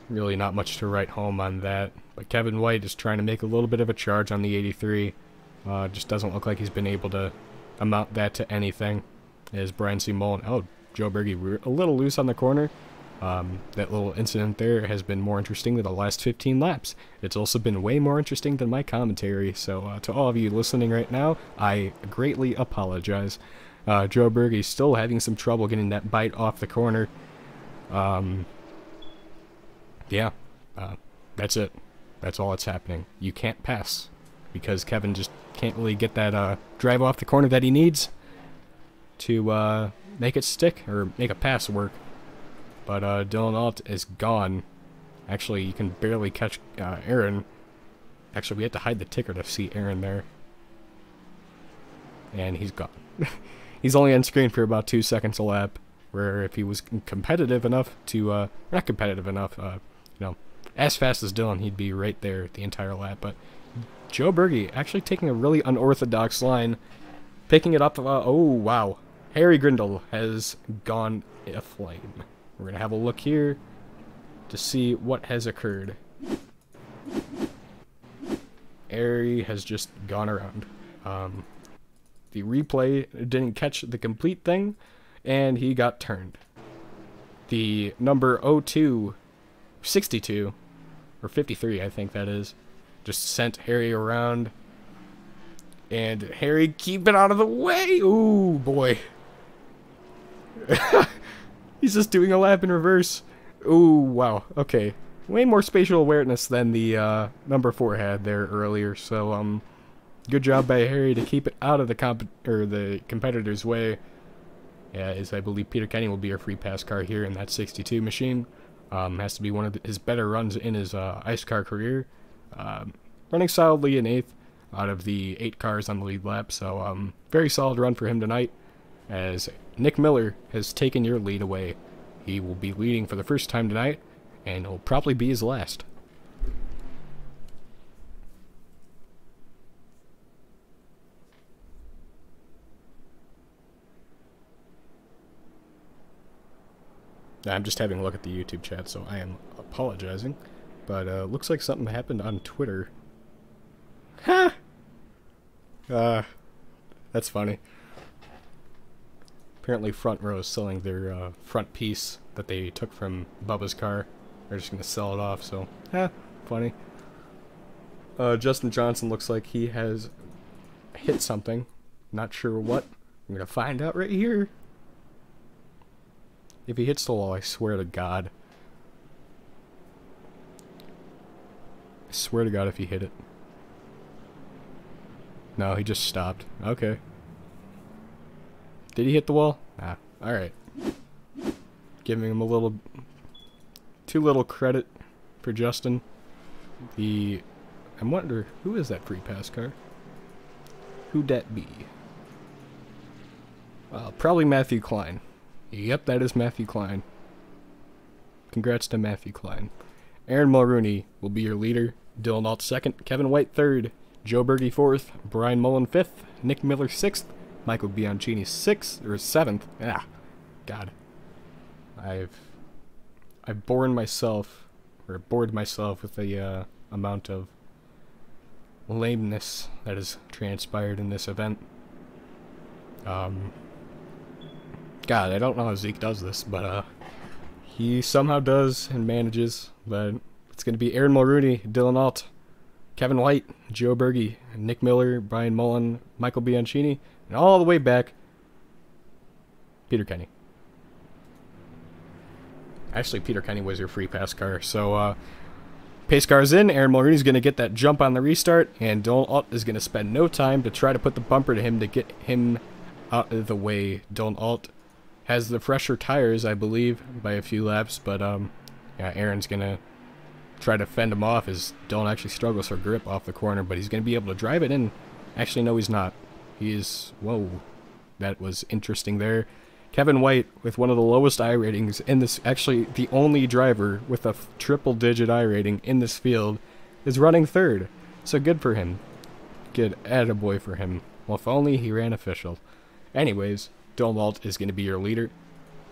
A: Really not much to write home on that. But Kevin White is trying to make a little bit of a charge on the 83. Uh, just doesn't look like he's been able to amount that to anything. As Brian C. Mullen, oh, Joe Berge a little loose on the corner. Um, that little incident there has been more interesting than the last 15 laps. It's also been way more interesting than my commentary, so uh, to all of you listening right now, I greatly apologize. Uh, Joe Berge still having some trouble getting that bite off the corner. Um, yeah, uh, that's it. That's all that's happening. You can't pass because Kevin just can't really get that uh, drive off the corner that he needs to uh, make it stick or make a pass work. But uh, Dylan Alt is gone. Actually, you can barely catch uh, Aaron. Actually, we had to hide the ticker to see Aaron there. And he's gone. he's only on screen for about two seconds a lap. Where if he was competitive enough to, uh, not competitive enough, uh, you know, as fast as Dylan, he'd be right there the entire lap. But Joe Berge actually taking a really unorthodox line, picking it up. Uh, oh, wow. Harry Grindle has gone aflame. We're going to have a look here to see what has occurred. Harry has just gone around. Um, the replay didn't catch the complete thing, and he got turned. The number 02, 62, or 53, I think that is, just sent Harry around. And Harry, keep it out of the way! Ooh, boy. He's just doing a lap in reverse. Ooh, wow. Okay. Way more spatial awareness than the uh, number four had there earlier. So, um, good job by Harry to keep it out of the comp or the competitor's way. Yeah, as I believe Peter Kenny will be our free pass car here in that 62 machine. Um, has to be one of the, his better runs in his uh, iSCAR career. Um, running solidly in eighth out of the eight cars on the lead lap. So, um, very solid run for him tonight as Nick Miller has taken your lead away. He will be leading for the first time tonight, and it'll probably be his last. I'm just having a look at the YouTube chat, so I am apologizing. But uh, looks like something happened on Twitter. Ha! Uh, that's funny. Apparently Front Row is selling their uh, front piece that they took from Bubba's car. They're just going to sell it off, so, eh, funny. Uh, Justin Johnson looks like he has hit something. Not sure what. I'm going to find out right here. If he hits the wall, I swear to God. I swear to God if he hit it. No, he just stopped. Okay. Did he hit the wall? Ah, alright. Giving him a little... Too little credit for Justin. The... I wonder, who is that free pass car? Who that be? Uh, probably Matthew Klein. Yep, that is Matthew Klein. Congrats to Matthew Klein. Aaron Mulrooney will be your leader. Dylan Alt second. Kevin White third. Joe Berge fourth. Brian Mullen fifth. Nick Miller sixth. Michael Bianchini sixth or seventh. Ah, God. I've I've borne myself or bored myself with the uh, amount of lameness that has transpired in this event. Um, God, I don't know how Zeke does this, but uh, he somehow does and manages. But it's going to be Aaron Mulrooney, Dylan Alt, Kevin White, Joe Berge, Nick Miller, Brian Mullen, Michael Bianchini, and all the way back, Peter Kenny. Actually, Peter Kenny was your free pass car. So, uh, pace car's in. Aaron Mulrooney's going to get that jump on the restart, and Dylan Alt is going to spend no time to try to put the bumper to him to get him out of the way. Dylan Alt has the fresher tires, I believe, by a few laps, but um, yeah, Aaron's going to try to fend him off as Dylan actually struggles for grip off the corner, but he's going to be able to drive it in. Actually, no, he's not. He is, whoa, that was interesting there. Kevin White with one of the lowest iRatings in this, actually the only driver with a triple digit iRating in this field, is running third. So good for him. Good attaboy for him. Well, if only he ran official. Anyways, Dylan is going to be your leader.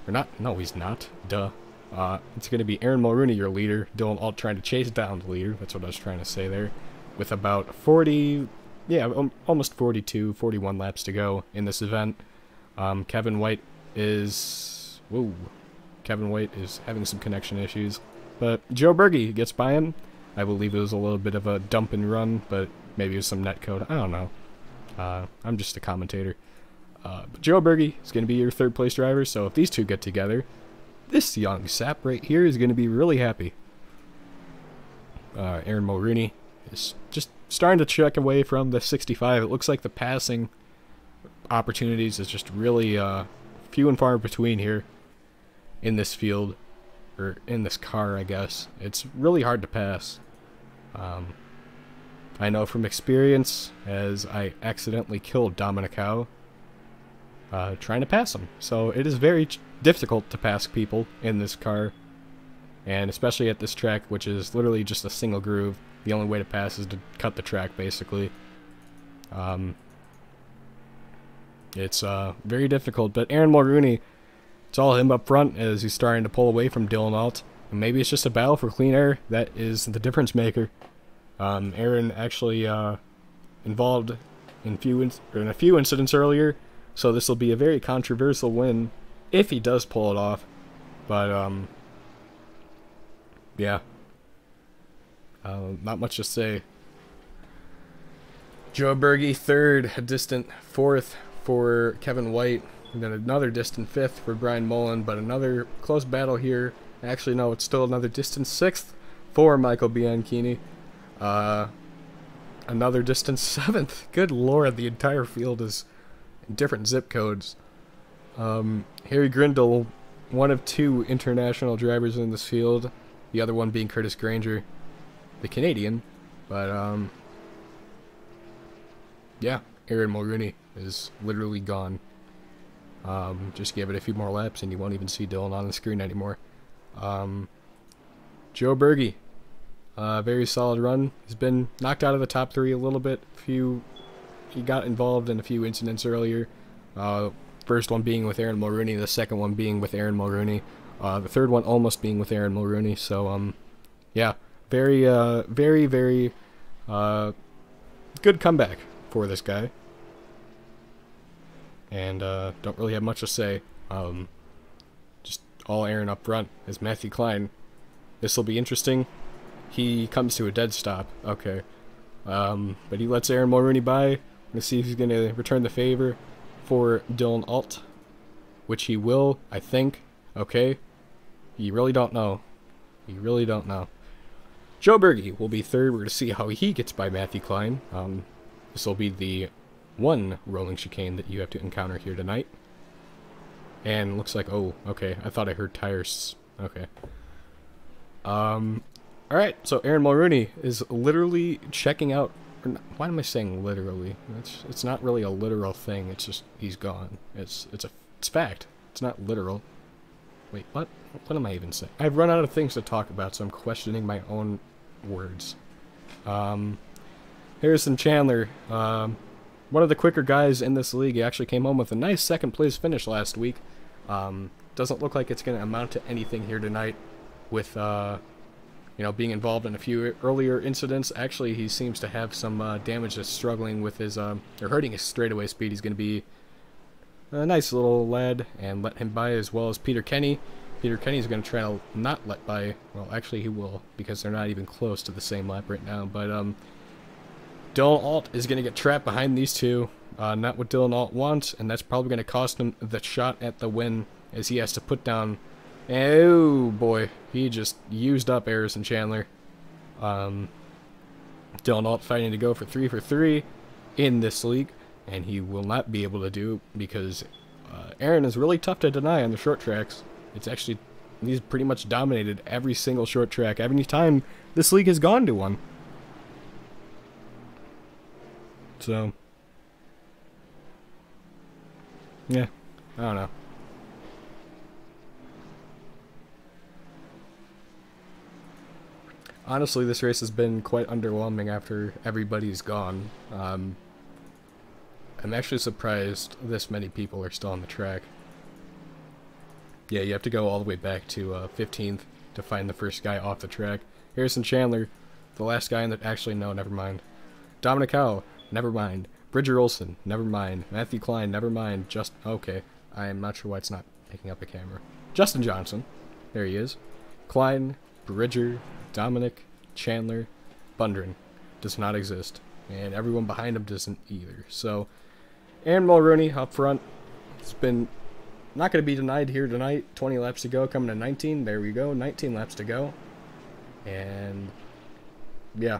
A: Or not, no he's not. Duh. Uh, it's going to be Aaron Mulrooney, your leader. Dylan trying to chase down the leader. That's what I was trying to say there. With about 40, yeah, almost 42, 41 laps to go in this event. Um, Kevin White is... Whoa. Kevin White is having some connection issues. But Joe Berge gets by him. I believe it was a little bit of a dump and run, but maybe it was some net code. I don't know. Uh, I'm just a commentator. Uh, but Joe Berge is going to be your third place driver, so if these two get together, this young sap right here is going to be really happy. Uh, Aaron Mulrooney is just starting to check away from the 65. It looks like the passing opportunities is just really uh, few and far between here in this field, or in this car, I guess. It's really hard to pass. Um, I know from experience, as I accidentally killed Dominic Howell uh, trying to pass him. So it is very difficult to pass people in this car, and especially at this track, which is literally just a single groove. The only way to pass is to cut the track, basically. Um, it's uh, very difficult, but Aaron Mulrooney, it's all him up front as he's starting to pull away from Dylan Alt. And maybe it's just a battle for clean air that is the difference maker. Um, Aaron actually uh, involved in few in, in a few incidents earlier, so this will be a very controversial win if he does pull it off. But um, yeah, uh, not much to say. Joe Berge third, a distant fourth for Kevin White, and then another distant fifth for Brian Mullen, but another close battle here. Actually, no, it's still another distant sixth for Michael Bianchini. Uh, another distant seventh. Good lord, the entire field is different zip codes. Um, Harry Grindle, one of two international drivers in this field, the other one being Curtis Granger, the Canadian. But, um, yeah, Aaron Mulrooney is literally gone. Um, just give it a few more laps and you won't even see Dylan on the screen anymore. Um, Joe Berge, uh, very solid run. He's been knocked out of the top three a little bit. A Few, he got involved in a few incidents earlier. Uh, first one being with Aaron Mulrooney, the second one being with Aaron Mulrooney, uh, the third one almost being with Aaron Mulrooney. So, um, yeah, very, uh, very, very, uh, good comeback for this guy. And uh, don't really have much to say. Um, just all Aaron up front is Matthew Klein. This will be interesting. He comes to a dead stop. Okay. Um, but he lets Aaron Mulrooney by. Let's see if he's going to return the favor for Dylan Alt. Which he will, I think. Okay. You really don't know. You really don't know. Joe Berge will be third. We're going to see how he gets by Matthew Klein. Um, this will be the one rolling chicane that you have to encounter here tonight. And looks like, oh, okay, I thought I heard tires. Okay. Um, alright, so Aaron Mulrooney is literally checking out, not, why am I saying literally? It's, it's not really a literal thing, it's just, he's gone. It's, it's a, it's fact. It's not literal. Wait, what? What am I even saying? I've run out of things to talk about, so I'm questioning my own words. Um, Harrison Chandler, um, one of the quicker guys in this league. He actually came home with a nice second place finish last week. Um, doesn't look like it's going to amount to anything here tonight with, uh, you know, being involved in a few earlier incidents. Actually, he seems to have some uh, damage that's struggling with his, um, or hurting his straightaway speed. He's going to be a nice little lad and let him by as well as Peter Kenny. Peter Kenny's going to try to not let by, well, actually he will because they're not even close to the same lap right now, but, um, Dylan Alt is going to get trapped behind these two. Uh, not what Dylan Alt wants, and that's probably going to cost him the shot at the win as he has to put down... Oh, boy. He just used up Harrison Chandler. Um, Dylan Alt fighting to go for three for three in this league, and he will not be able to do because uh, Aaron is really tough to deny on the short tracks. It's actually... He's pretty much dominated every single short track, every time this league has gone to one. So, yeah, I don't know. Honestly, this race has been quite underwhelming after everybody's gone. Um, I'm actually surprised this many people are still on the track. Yeah, you have to go all the way back to uh, 15th to find the first guy off the track. Harrison Chandler, the last guy in the... Actually, no, never mind. Dominic Howell, Never mind. Bridger Olson, never mind. Matthew Klein, never mind. Just okay. I am not sure why it's not picking up the camera. Justin Johnson, there he is. Klein, Bridger, Dominic, Chandler, Bundren does not exist, and everyone behind him doesn't either. So, Aaron Mulrooney up front, it's been not going to be denied here tonight. 20 laps to go, coming to 19. There we go, 19 laps to go, and yeah,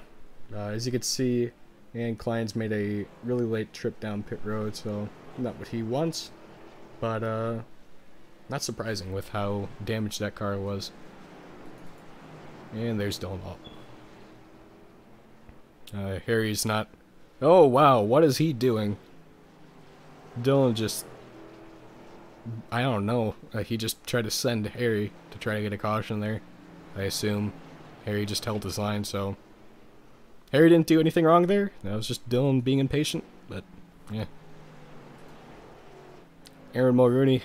A: uh, as you can see, and Klein's made a really late trip down pit road, so not what he wants. But, uh, not surprising with how damaged that car was. And there's Dylan Uh, Harry's not... Oh, wow, what is he doing? Dylan just... I don't know. Uh, he just tried to send Harry to try to get a caution there. I assume. Harry just held his line, so... Harry didn't do anything wrong there. That was just Dylan being impatient. But, yeah. Aaron Mulrooney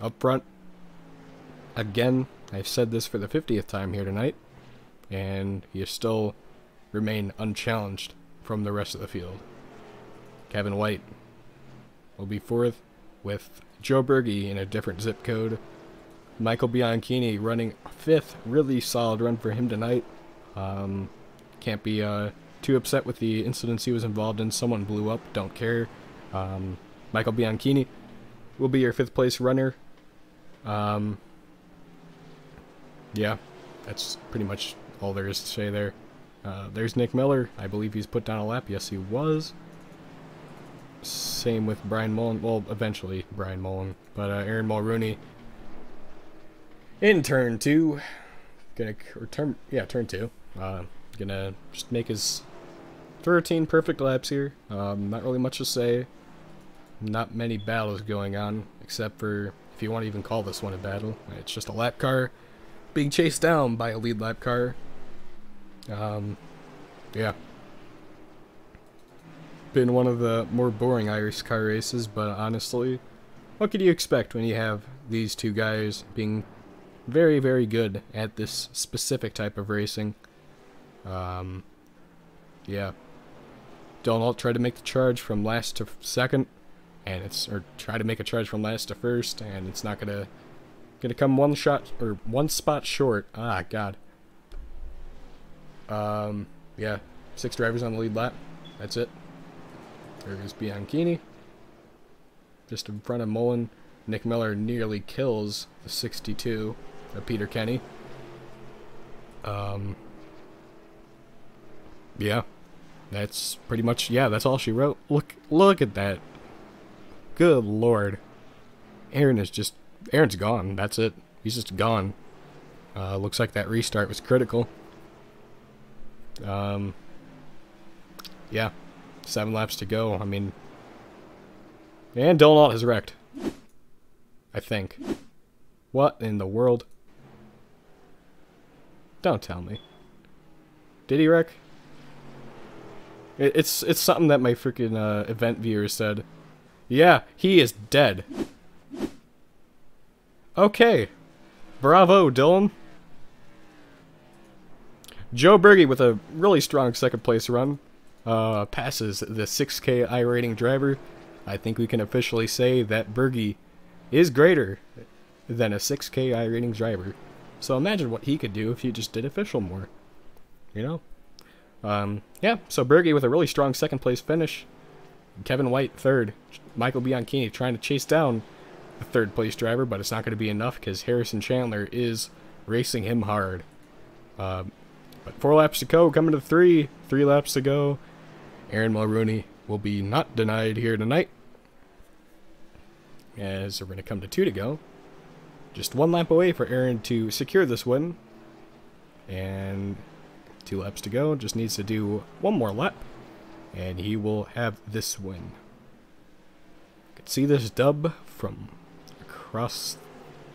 A: up front. Again, I've said this for the 50th time here tonight. And he still remained unchallenged from the rest of the field. Kevin White will be fourth with Joe Berge in a different zip code. Michael Bianchini running fifth. Really solid run for him tonight. Um, can't be uh, too upset with the incidents he was involved in. Someone blew up. Don't care. Um, Michael Bianchini will be your fifth place runner. Um, yeah, that's pretty much all there is to say there. Uh, there's Nick Miller. I believe he's put down a lap. Yes, he was. Same with Brian Mullen. Well, eventually Brian Mullen. But uh, Aaron Mulrooney in turn two. Gonna, or turn, yeah, turn two. Uh, gonna just make his 13 perfect laps here. Um, not really much to say. Not many battles going on, except for, if you want to even call this one a battle, it's just a lap car being chased down by a lead lap car. Um, yeah. Been one of the more boring iSCAR races, but honestly, what could you expect when you have these two guys being very, very good at this specific type of racing? Um, yeah. Donald tried to make the charge from last to second, and it's or try to make a charge from last to first, and it's not gonna gonna come one shot or one spot short. Ah, God. Um, yeah, six drivers on the lead lap. That's it. There's Bianchini. Just in front of Mullen. Nick Miller nearly kills the 62 of Peter Kenny. Um, yeah, that's pretty much, yeah, that's all she wrote. Look, look at that. Good lord. Aaron is just, Aaron's gone. That's it. He's just gone. Uh, looks like that restart was critical. Um, yeah, seven laps to go. I mean, and Dylan has wrecked. I think. What in the world? Don't tell me. Did he wreck? It's it's something that my freaking uh, event viewers said. Yeah, he is dead. Okay. Bravo, Dylan. Joe Berge with a really strong second place run. Uh, passes the 6K iRating driver. I think we can officially say that Berge is greater than a 6K iRating driver. So imagine what he could do if he just did official more. You know? Um, yeah, so Berge with a really strong second place finish. Kevin White third. Michael Bianchini trying to chase down the third place driver, but it's not going to be enough because Harrison Chandler is racing him hard. Uh, but four laps to go, coming to three. Three laps to go. Aaron Mulrooney will be not denied here tonight. As we're going to come to two to go. Just one lap away for Aaron to secure this win. And two laps to go. Just needs to do one more lap. And he will have this win. You can see this dub from across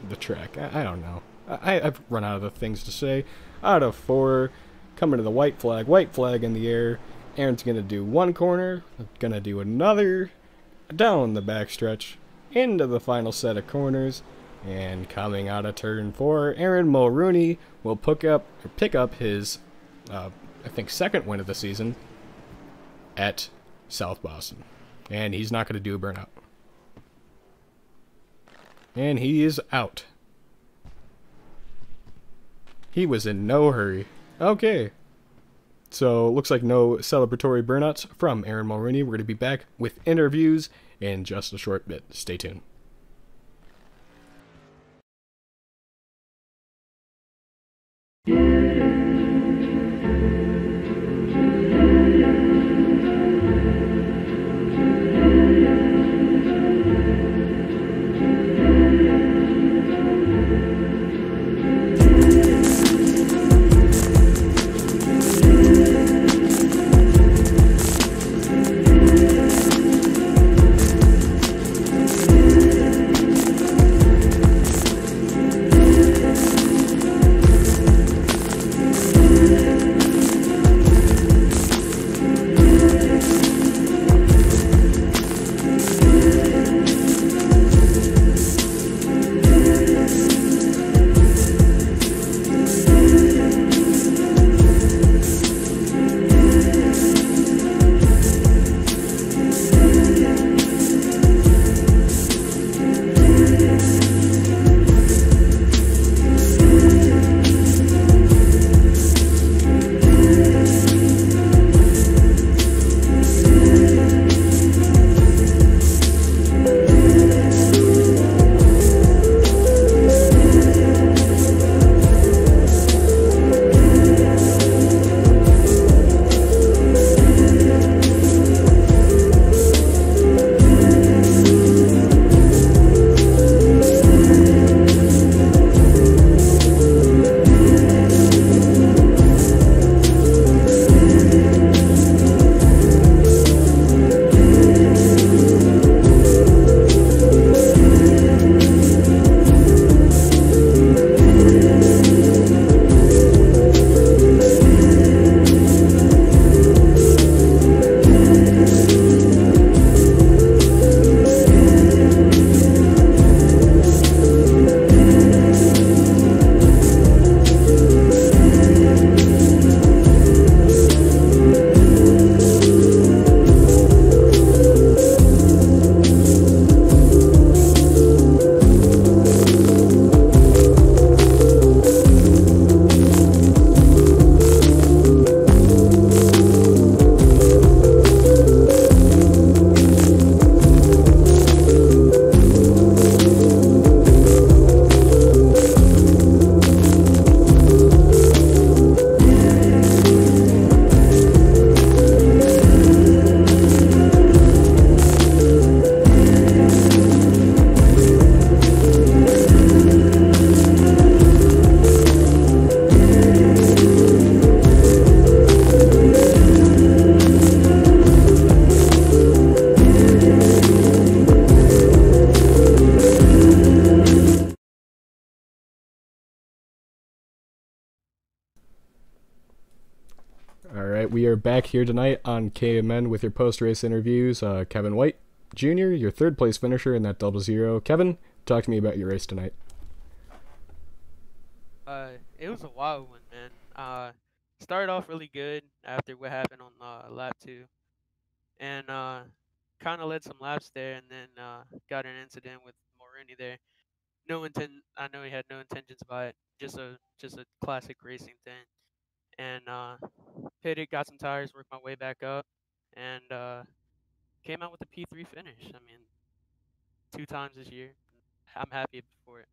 A: the track. I, I don't know. I, I've run out of things to say. Out of four, coming to the white flag. White flag in the air. Aaron's going to do one corner. Going to do another. Down the backstretch. Into the final set of corners. And coming out of turn four, Aaron Mulrooney will pick up, pick up his, uh, I think, second win of the season at South Boston. And he's not going to do a burnout. And he is out. He was in no hurry. Okay. So, looks like no celebratory burnouts from Aaron Mulrooney. We're going to be back with interviews in just a short bit. Stay tuned. Back here tonight on KMN with your post race interviews. Uh, Kevin White Jr., your third place finisher in that double zero. Kevin, talk to me about your race tonight.
B: Uh, it was a wild one, man. Uh, started off really good after what happened on uh, lap two, and uh, kind of led some laps there, and then uh, got an incident with Morini there. No intent. I know he had no intentions by it. Just a just a classic racing thing. And uh, pitted, got some tires, worked my way back up, and uh, came out with a P3 finish. I mean, two times this year. I'm happy for it.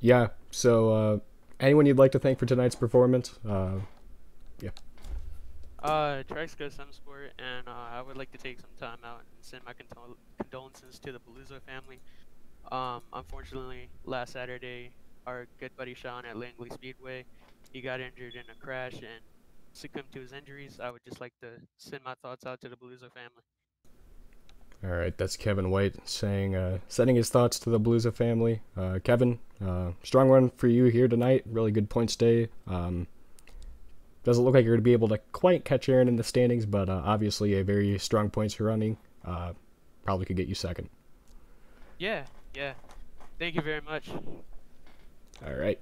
A: Yeah. So, uh, anyone you'd like to thank for tonight's performance? Uh.
B: Uh, Trexco Sport, and uh, I would like to take some time out and send my condol- condolences to the Beluso family. Um, unfortunately, last Saturday, our good buddy Sean at Langley Speedway, he got injured in a crash and succumbed to his injuries. I would just like to send my thoughts out to the Beluso family.
A: All right, that's Kevin White saying, uh, sending his thoughts to the Beluso family. Uh, Kevin, uh, strong run for you here tonight. Really good points day. Um, doesn't look like you're going to be able to quite catch Aaron in the standings, but uh, obviously a very strong points for running. Uh, probably could get you second.
B: Yeah, yeah. Thank you very much.
A: All right.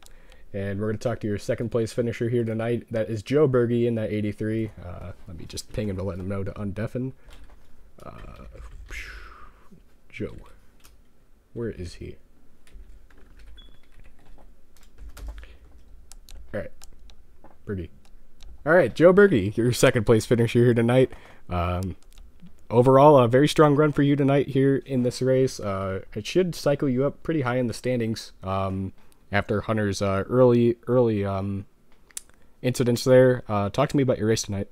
A: And we're going to talk to your second place finisher here tonight. That is Joe Berge in that 83. Uh, let me just ping him to let him know to undeafen. Uh, Joe. Where is he? Alright. Berge. Alright, Joe Berge, your second place finisher here tonight. Um, overall, a very strong run for you tonight here in this race. Uh, it should cycle you up pretty high in the standings um, after Hunter's uh, early early um, incidents there. Uh, talk to me about your race tonight.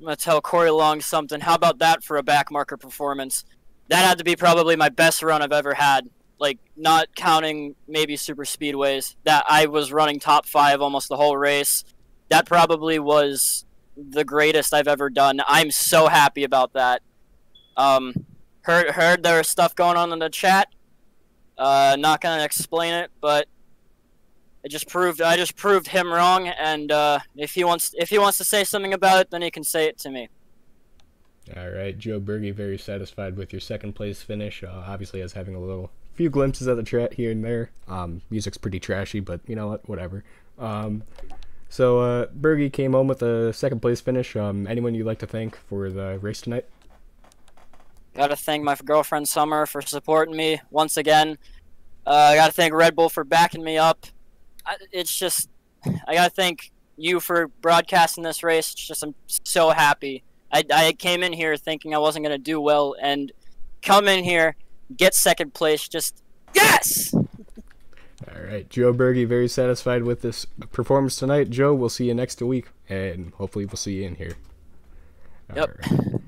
C: I'm gonna tell Corey Long something. How about that for a backmarker performance? That had to be probably my best run I've ever had. Like not counting maybe super speedways. That I was running top five almost the whole race. That probably was the greatest I've ever done. I'm so happy about that. Um, heard heard there was stuff going on in the chat. Uh, not gonna explain it, but it just proved I just proved him wrong, and uh, if he wants if he wants to say something about it, then he can say it to me.
A: All right, Joe Berge, very satisfied with your second place finish. Uh, obviously, as having a little few glimpses of the chat here and there. Um, music's pretty trashy, but you know what? Whatever. Um, so uh, Berge came home with a second place finish. Um, anyone you'd like to thank for the race tonight?
C: Gotta thank my girlfriend Summer for supporting me once again. Uh, I gotta thank Red Bull for backing me up it's just I gotta thank you for broadcasting this race. It's just I'm so happy. I, I came in here thinking I wasn't gonna do well, and come in here, get second place. Just yes.
A: All right, Joe Berge, very satisfied with this performance tonight. Joe, we'll see you next week, and hopefully we'll see you in here.
C: Yep.
A: All right.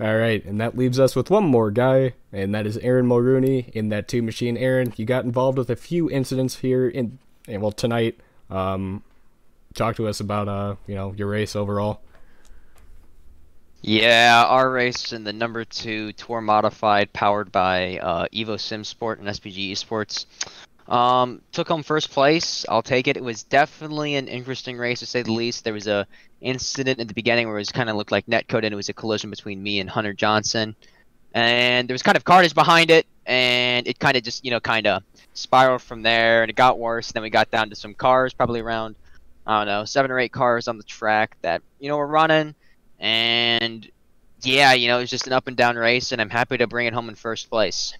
A: All right, and that leaves us with one more guy, and that is Aaron Mulrooney in that two machine. Aaron, you got involved with a few incidents here in, well, tonight. Um, talk to us about, uh, you know, your race overall.
D: Yeah, our race in the number two tour modified, powered by uh, Evo Sim Sport and SPG Esports. Um, took home first place. I'll take it. It was definitely an interesting race to say the least. There was a incident at the beginning where it was kind of looked like netcode and it was a collision between me and Hunter Johnson. And there was kind of carnage behind it, and it kind of just, you know, kind of spiraled from there, and it got worse. And then we got down to some cars, probably around, I don't know, seven or eight cars on the track that, you know, were running. And yeah, you know, it was just an up and down race, and I'm happy to bring it home in first place.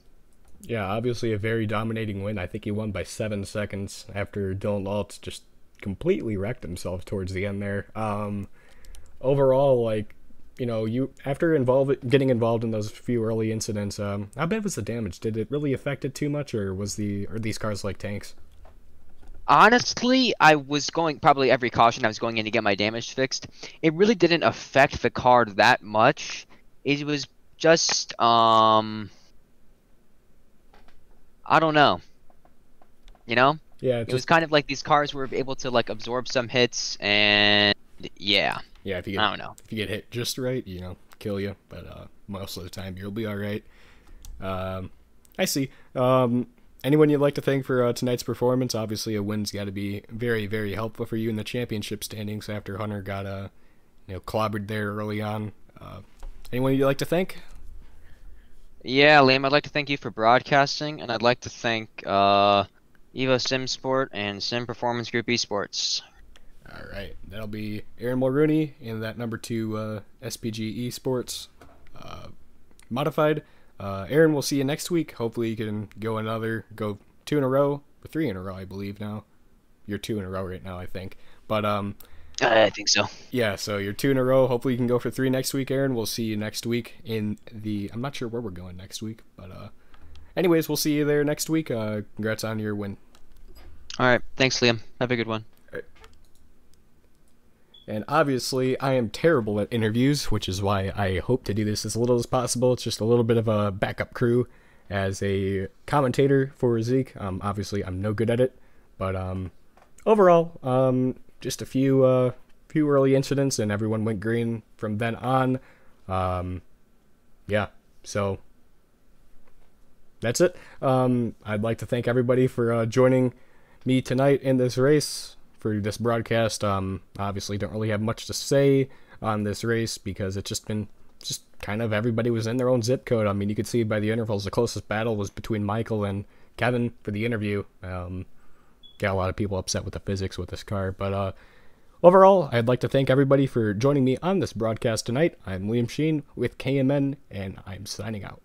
A: Yeah, obviously a very dominating win. I think he won by seven seconds after Dylan Alt just completely wrecked himself towards the end there. Um, overall, like you know, you after involve getting involved in those few early incidents, um, how bad was the damage? Did it really affect it too much, or was the are these cars like tanks?
D: Honestly, I was going probably every caution I was going in to get my damage fixed. It really didn't affect the card that much. It was just um I don't know. You know?
A: Yeah,
D: it was kind of like these cars were able to like absorb some hits, and yeah.
A: Yeah, if you get,
D: I don't know.
A: If you get hit just right, you know, kill you, but uh, most of the time you'll be all right. Um, I see. Um, anyone you'd like to thank for uh, tonight's performance? Obviously, a win's got to be very, very helpful for you in the championship standings after Hunter got uh, you know clobbered there early on. Uh, anyone you'd like to thank?
D: Yeah, Liam, I'd like to thank you for broadcasting, and I'd like to thank uh, Evo Sim Sport and Sim Performance Group Esports.
A: All right, that'll be Aaron Mulrooney in that number two uh, SPG Esports uh, modified. Uh, Aaron, we'll see you next week. Hopefully, you can go another, go two in a row, or three in a row, I believe now. You're two in a row right now, I think. But um,
D: I think so.
A: yeah, so you're two in a row. Hopefully, you can go for three next week, Aaron. We'll see you next week in the. I'm not sure where we're going next week, but uh, anyways, we'll see you there next week. Uh, congrats on your win.
D: All right, thanks, Liam. Have a good one.
A: And obviously, I am terrible at interviews, which is why I hope to do this as little as possible. It's just a little bit of a backup crew as a commentator for Zeke. Um, obviously, I'm no good at it, but um, overall, um, just a few uh, few early incidents, and everyone went green from then on. Um, yeah, so that's it. Um, I'd like to thank everybody for uh, joining me tonight in this race for this broadcast. Um, obviously, don't really have much to say on this race because it's just been just kind of everybody was in their own zip code. I mean, you could see by the intervals, the closest battle was between Michael and Kevin for the interview. Um, got a lot of people upset with the physics with this car, but uh, overall, I'd like to thank everybody for joining me on this broadcast tonight. I'm Liam Sheen with KMN, and I'm signing out.